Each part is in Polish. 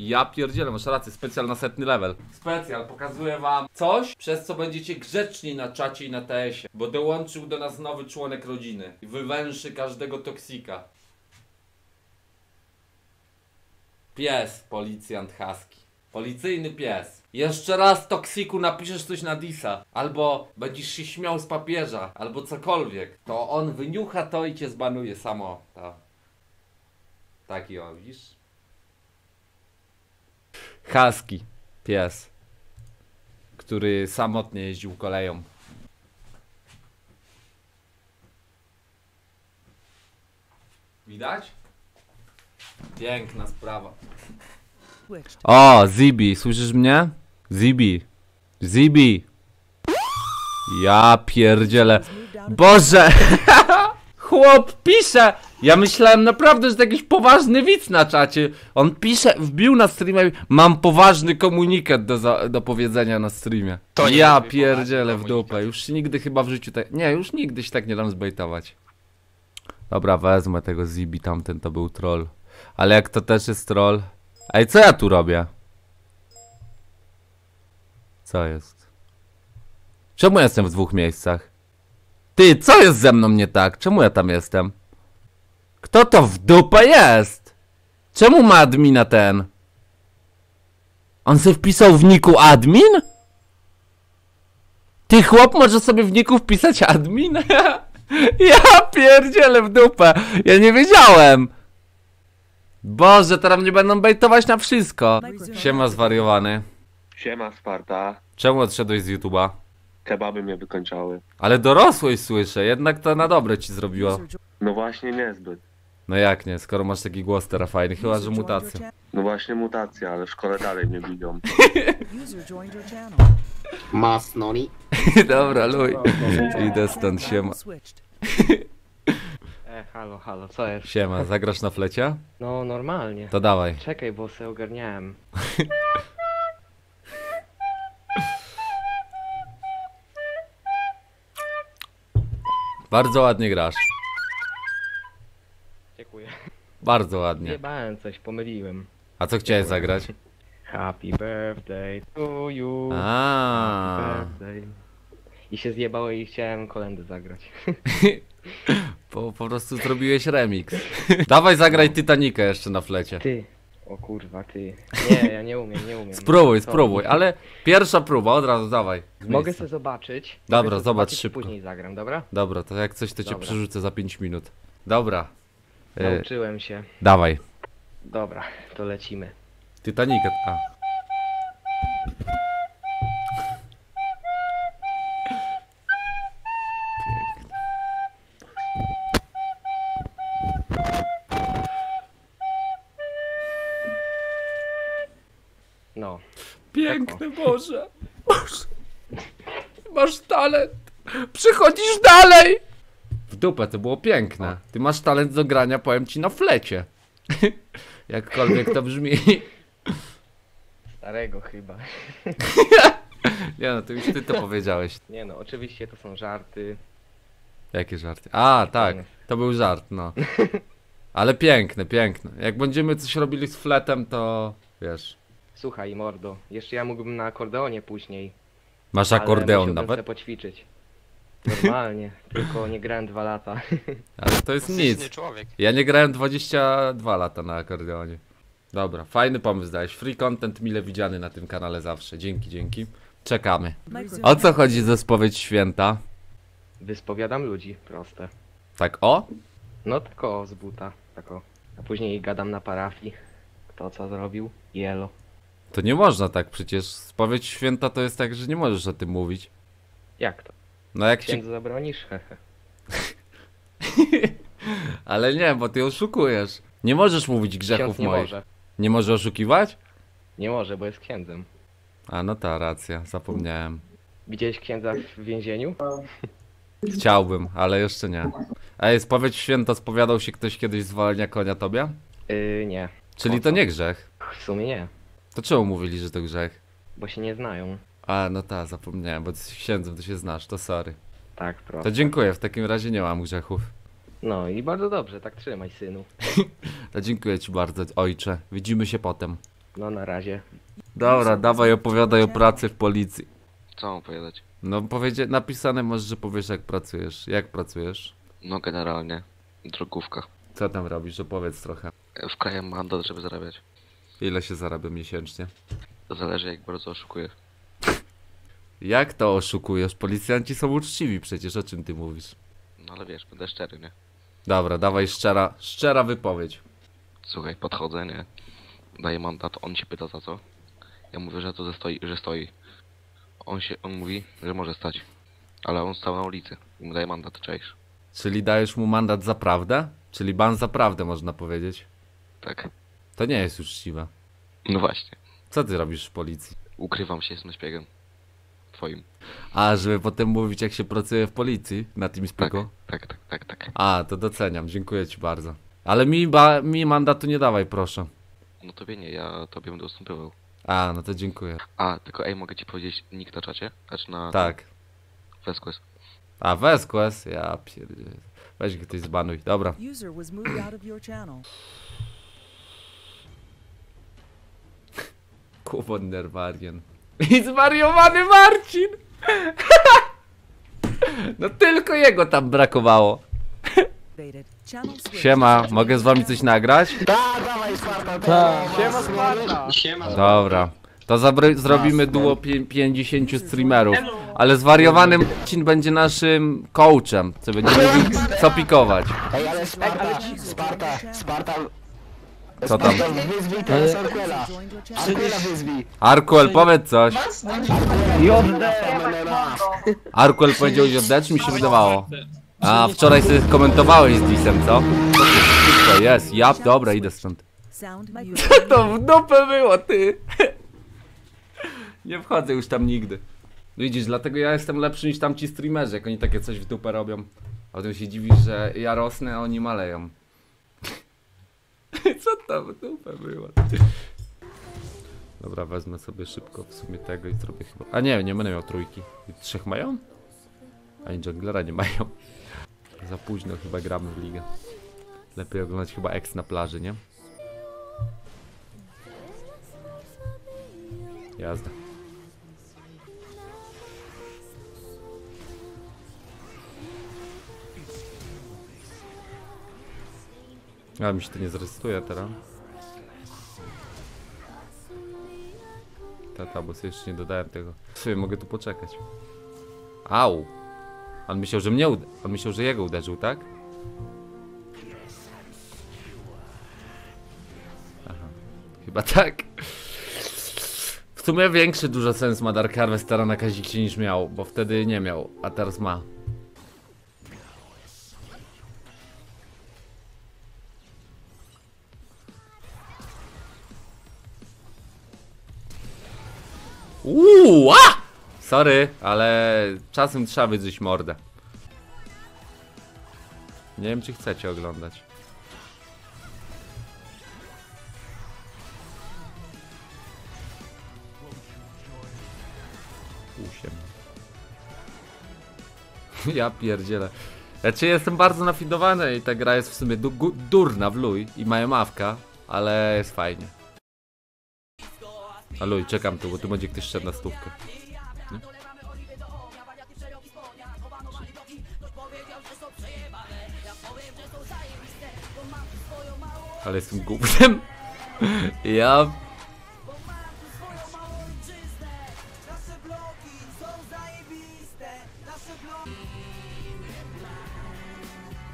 Ja pierdzielę, masz rację, specjal na setny level. Specjal, pokazuję wam coś, przez co będziecie grzeczni na czacie i na TS-ie. Bo dołączył do nas nowy członek rodziny. I wywęszy każdego toksika. Pies, policjant husky. Policyjny pies. Jeszcze raz, toksiku, napiszesz coś na Disa. Albo będziesz się śmiał z papieża, albo cokolwiek. To on wyniucha to i cię zbanuje samo. To. Taki o, widzisz? Husky, pies, który samotnie jeździł koleją. Widać? Piękna sprawa. O, Zibi, słyszysz mnie? Zibi. Zibi. Ja pierdzielę. Boże! Chłop pisze! Ja myślałem naprawdę, że to jakiś poważny widz na czacie. On pisze, wbił na streamie, mam poważny komunikat do, za, do powiedzenia na streamie. To nie ja pierdzielę w dupę. Już nigdy chyba w życiu tak... Nie, już nigdy się tak nie dam zbejtować. Dobra, wezmę tego Zibi, tamten to był troll. Ale jak to też jest troll... Ej, co ja tu robię? Co jest? Czemu jestem w dwóch miejscach? Ty, co jest ze mną nie tak? Czemu ja tam jestem? Kto to w dupę jest? Czemu ma admina ten? On sobie wpisał w niku admin? Ty chłop może sobie w niku wpisać admin? ja pierdzielę w dupę. Ja nie wiedziałem. Boże, teraz mnie będą bejtować na wszystko. Siema zwariowany. Siema Sparta, Czemu odszedłeś z YouTube'a? Kebaby mnie wykończały. Ale dorosłeś słyszę, jednak to na dobre ci zrobiło. No właśnie niezbyt. No jak nie, skoro masz taki głos teraz fajny, chyba że mutacja. No właśnie mutacja, ale w szkole dalej mnie biją. Mas Noni. Dobra, luj. Idę stąd, siema. E, halo, halo, co jest? Siema, zagrasz na flecie? No, normalnie. To dawaj. Czekaj, bo se ogarniałem. Bardzo ładnie grasz. Dziękuję. Bardzo ładnie. Zjebałem coś, pomyliłem. A co chciałeś zagrać? Happy birthday to you. A. Birthday. I się zjebało i chciałem kolendy zagrać. Po, po prostu zrobiłeś remix. Dawaj zagraj Titanikę jeszcze na flecie. Ty. O kurwa, ty. Nie, ja nie umiem, nie umiem. Spróbuj, Co? spróbuj, ale pierwsza próba, od razu dawaj. Z Mogę miejsca. sobie zobaczyć. Dobra, sobie zobacz zobaczyć szybko. Później zagram, dobra? Dobra, to jak coś to cię Dobra. przerzucę za 5 minut. Dobra. E, Nauczyłem się. dawaj. Dobra, to lecimy. Titanikę. A. Piękny Boże. Boże. Masz talent. Przychodzisz dalej. W dupę, to było piękne. Ty masz talent do grania, powiem ci, na flecie. Jakkolwiek to brzmi. Starego chyba. Nie no, to już ty to powiedziałeś. Nie no, oczywiście to są żarty. Jakie żarty? A, tak. To był żart, no. Ale piękne, piękne. Jak będziemy coś robili z fletem, to wiesz. Słuchaj, mordo, jeszcze ja mógłbym na akordeonie później. Masz ale akordeon musiałbym nawet? Se poćwiczyć. Normalnie, tylko nie grałem dwa lata. Ale to jest Fizyczny nic. człowiek. Ja nie grałem 22 lata na akordeonie. Dobra, fajny pomysł dałeś. Free content mile widziany na tym kanale zawsze. Dzięki, dzięki. Czekamy. O co chodzi ze spowiedź święta? Wyspowiadam ludzi, proste. Tak o? No tylko z buta, tako. A później gadam na parafii. Kto co zrobił? Jelo. To nie można tak przecież. Spowiedź święta to jest tak, że nie możesz o tym mówić. Jak to? No jak. Księdzu zabronisz? Hehe. Ale nie, bo ty oszukujesz. Nie możesz mówić grzechów Ksiądz nie moich. może. Nie może oszukiwać? Nie może, bo jest księdzem. A no ta racja, zapomniałem. Widziałeś księdza w więzieniu? Chciałbym, ale jeszcze nie. Ej, spowiedź święta spowiadał się ktoś kiedyś z walenia konia tobie? Yy, nie. Czyli to nie grzech. W sumie nie, To czemu mówili, że to grzech? bo się nie znają. A, no ta, zapomniałem, bo ty z księdzem to się znasz, to sorry. Tak, proste. To dziękuję, w takim razie nie mam grzechów. No i bardzo dobrze, tak trzymaj synu. To dziękuję ci bardzo, ojcze. Widzimy się potem. No na razie. Dobra, dawaj opowiadaj o pracy w policji. Co mam opowiadać? No powiedzie, napisane może, że powiesz jak pracujesz. Jak pracujesz? No generalnie, drogówka. Co tam robisz? Opowiedz trochę. Wkrajam mandat, żeby zarabiać. Ile się zarabia miesięcznie? Zależy jak bardzo oszukuję. Jak to oszukujesz? Policjanci są uczciwi przecież, o czym ty mówisz? No ale wiesz, będę szczery, nie? Dobra, dawaj szczera, szczera wypowiedź. Słuchaj, podchodzę, nie? Daję mandat, on się pyta za co. Ja mówię, że to ze stoi, że stoi. On się, on mówi, że może stać. Ale on stał na ulicy i mu daje mandat, cześć. Czyli dajesz mu mandat za prawdę? Czyli ban za prawdę można powiedzieć. Tak. To nie jest uczciwe. No właśnie. Co ty robisz w policji? Ukrywam się, jestem szpiegiem. Twoim. A, żeby potem mówić jak się pracuje w policji na tym Tak, spiku? tak, tak, tak, tak. A, to doceniam, dziękuję ci bardzo. Ale mi, ba, mi mandatu nie dawaj, proszę. No tobie nie, ja tobie będę ustępował. A, no to dziękuję. A, tylko ej, mogę ci powiedzieć nick na czacie? Znaczy na... Tak. Weskłes. A, Weskłes? Ja pierdzielę. Weź go ktoś zbanuj. Dobra. Warien. I zwariowany Marcin! No tylko jego tam brakowało. Siema, mogę z wami coś nagrać? Dobra. To zrobimy duo pię- 50 streamerów. Ale zwariowany Marcin będzie naszym coachem, co będzie mówił co pikować. Ej, ale Sparta, Sparta, Sparta, Co tam? wyzwij teraz Arquela. Arquela wyzwij. Arkuel, powiedz coś. Jodne! Arkuel powiedział, że oddać mi się wydawało. A, wczoraj sobie komentowałeś z Disem, co? Wszystko jest, ja, dobra, idę stąd. Muted. To w dupę było, ty! Nie wchodzę już tam nigdy. No widzisz, dlatego ja jestem lepszy niż tamci streamerzy, jak oni takie coś w dupę robią. A potem się dziwisz, że ja rosnę, a oni maleją. Było? Dobra, wezmę sobie szybko w sumie tego i zrobię chyba... A nie, nie będę miał trójki. Trzech mają? Ani junglera nie mają. Za późno chyba gramy w ligę. Lepiej oglądać chyba X na plaży, nie? Jazda. A mi się to nie zrezystruje teraz. Tata, bo sobie jeszcze nie dodałem tego. Sobie mogę tu poczekać. Au! On myślał, że mnie uda- On myślał, że jego uderzył, tak? Aha. Chyba tak. W sumie większy dużo sens ma Dark Harvestera na Kaziksie niż miał, bo wtedy nie miał, a teraz ma. Uuu, a! Sorry, ale czasem trzeba wydrzeć mordę. Nie wiem, czy chcecie oglądać. Usiem. Ja pierdzielę. Znaczy jestem bardzo nafidowany i ta gra jest w sumie du durna w luj i mają mawka, ale jest fajnie. A luj, czekam tu, bo tu będzie ktoś szedł na stówkę. Ale jestem głupcem. Ja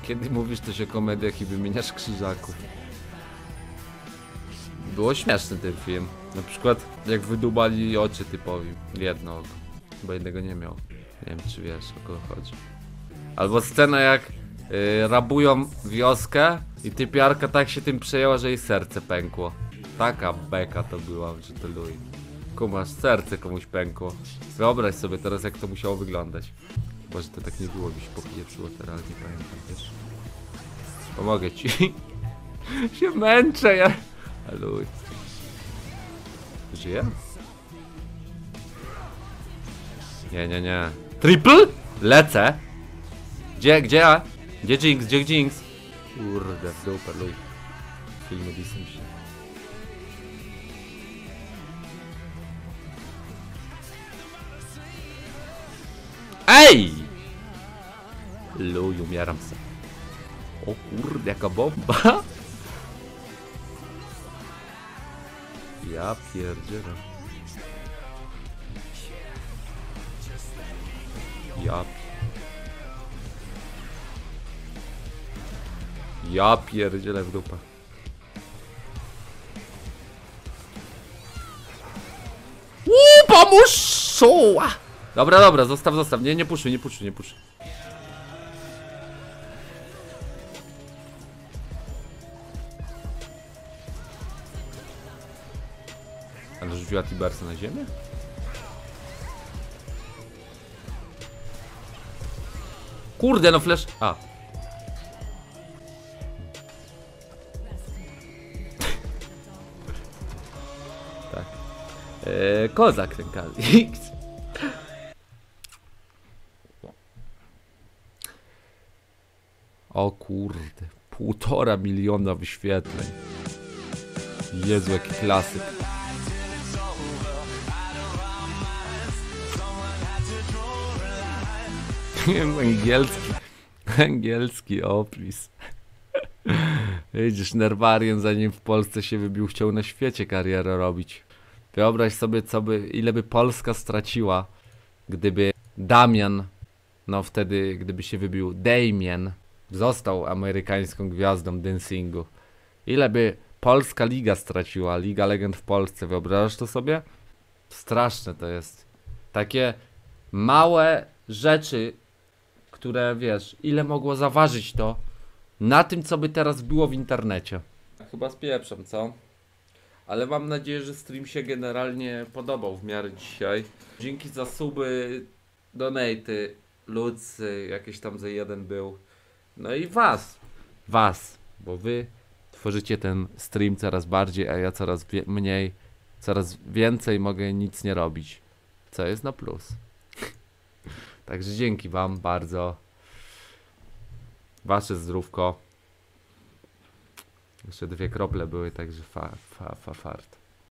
Kiedy mówisz coś o komediach i wymieniasz krzyżaków? Było śmieszny ten film. Na przykład jak wydubali oczy typowi. Jedno oko. Bo jednego nie miał. Nie wiem czy wiesz o kogo chodzi. Albo scena jak y, rabują wioskę i typiarka tak się tym przejęła, że jej serce pękło. Taka beka to była, że to luj. Kumasz, serce komuś pękło. Wyobraź sobie teraz jak to musiało wyglądać. Chyba, że to tak nie było, mi się popieprzyło teraz, nie pamiętam, wiesz. Pomogę ci. się męczę, ja. Aluj. Żyje? Nie, nie, nie. Triple? Lecę! Gdzie, gdzie ja? Gdzie Jinx, gdzie Jinx? Kurde, w luj. Filmy się. Ej! Luj, umieram se. O kurde, jaka bomba! Ja pierdzielę. Ja... Ja pierdzielę w dupę. Uuu, pomóż! Dobra, dobra, zostaw, zostaw. Nie, nie puszczaj, nie puszczaj, nie puszczaj. Rzuciła na ziemię? Kurde, no flash... A. tak. Eee, kozak ten Kalix. O kurde. Półtora miliona wyświetleń. Jezu, jaki klasyk. Angielski. Angielski opis. Widzisz, Nerwarian zanim w Polsce się wybił, chciał na świecie karierę robić. Wyobraź sobie, co by, ile by Polska straciła, gdyby Damian, no wtedy, gdyby się wybił Damien, został amerykańską gwiazdą dancingu. Ile by Polska Liga straciła, Liga Legend w Polsce, wyobrażasz to sobie? Straszne to jest. Takie małe rzeczy, które wiesz, ile mogło zaważyć to na tym, co by teraz było w internecie. Chyba spieprzam, co? Ale mam nadzieję, że stream się generalnie podobał w miarę dzisiaj. Dzięki za suby, donaty, lucy, jakieś tam za jeden był. No i was, was, bo wy tworzycie ten stream coraz bardziej, a ja coraz mniej, coraz więcej mogę nic nie robić. Co jest na plus. Także dzięki wam bardzo. Wasze zdrówko. Jeszcze dwie krople były, także fa, fa, fa, fart.